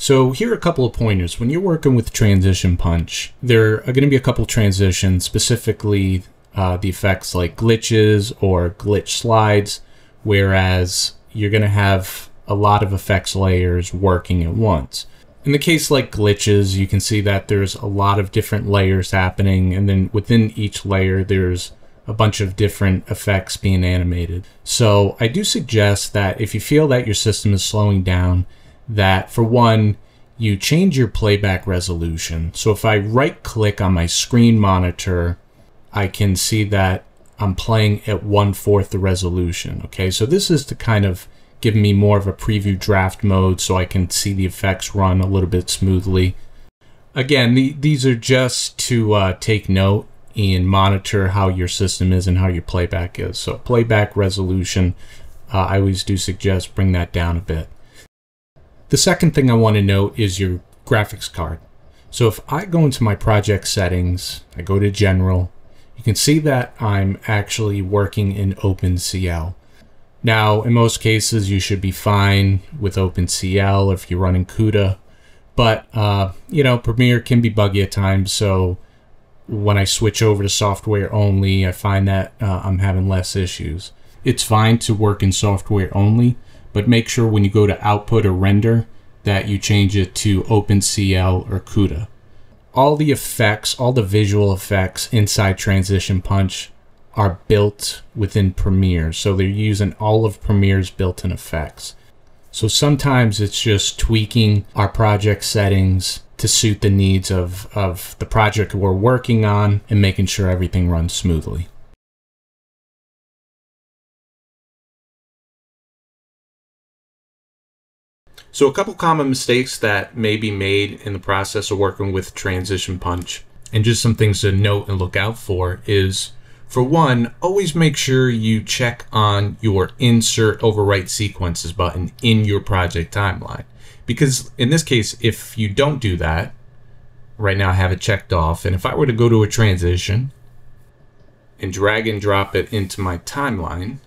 So here are a couple of pointers. When you're working with Transition Punch, there are going to be a couple transitions, specifically uh, the effects like glitches or glitch slides, whereas you're going to have a lot of effects layers working at once. In the case like glitches, you can see that there's a lot of different layers happening, and then within each layer, there's a bunch of different effects being animated. So I do suggest that if you feel that your system is slowing down, that for one, you change your playback resolution. So if I right click on my screen monitor, I can see that I'm playing at one fourth the resolution. Okay, so this is to kind of give me more of a preview draft mode so I can see the effects run a little bit smoothly. Again, the, these are just to uh, take note and monitor how your system is and how your playback is. So playback resolution, uh, I always do suggest bring that down a bit. The second thing I want to note is your graphics card. So if I go into my project settings, I go to general, you can see that I'm actually working in OpenCL. Now, in most cases, you should be fine with OpenCL if you're running CUDA, but uh, you know, Premiere can be buggy at times. So when I switch over to software only, I find that uh, I'm having less issues. It's fine to work in software only, but make sure when you go to output or render that you change it to OpenCL or CUDA. All the effects, all the visual effects inside Transition Punch are built within Premiere. So they're using all of Premiere's built-in effects. So sometimes it's just tweaking our project settings to suit the needs of, of the project we're working on and making sure everything runs smoothly. So a couple common mistakes that may be made in the process of working with Transition Punch and just some things to note and look out for is for one, always make sure you check on your insert overwrite sequences button in your project timeline. Because in this case, if you don't do that, right now I have it checked off, and if I were to go to a transition and drag and drop it into my timeline,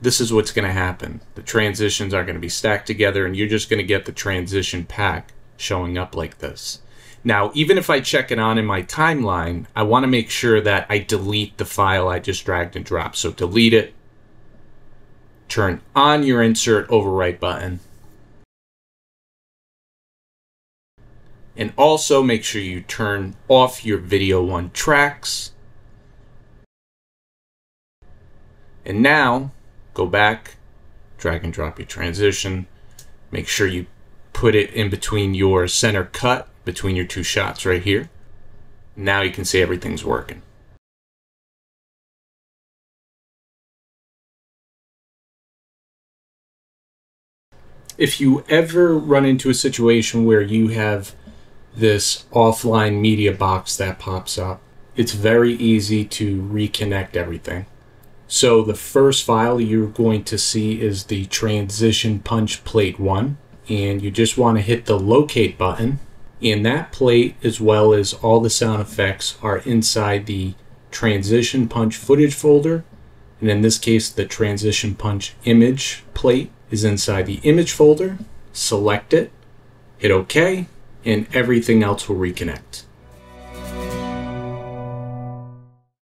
this is what's going to happen. The transitions are going to be stacked together and you're just going to get the transition pack showing up like this. Now, even if I check it on in my timeline, I want to make sure that I delete the file I just dragged and dropped. So delete it, turn on your insert overwrite button, and also make sure you turn off your video one tracks. And now go back, drag and drop your transition, make sure you put it in between your center cut between your two shots right here. Now you can see everything's working. If you ever run into a situation where you have this offline media box that pops up, it's very easy to reconnect everything. So the first file you're going to see is the transition punch plate one. And you just want to hit the locate button. And that plate, as well as all the sound effects, are inside the transition punch footage folder. And in this case, the transition punch image plate is inside the image folder. Select it, hit OK, and everything else will reconnect.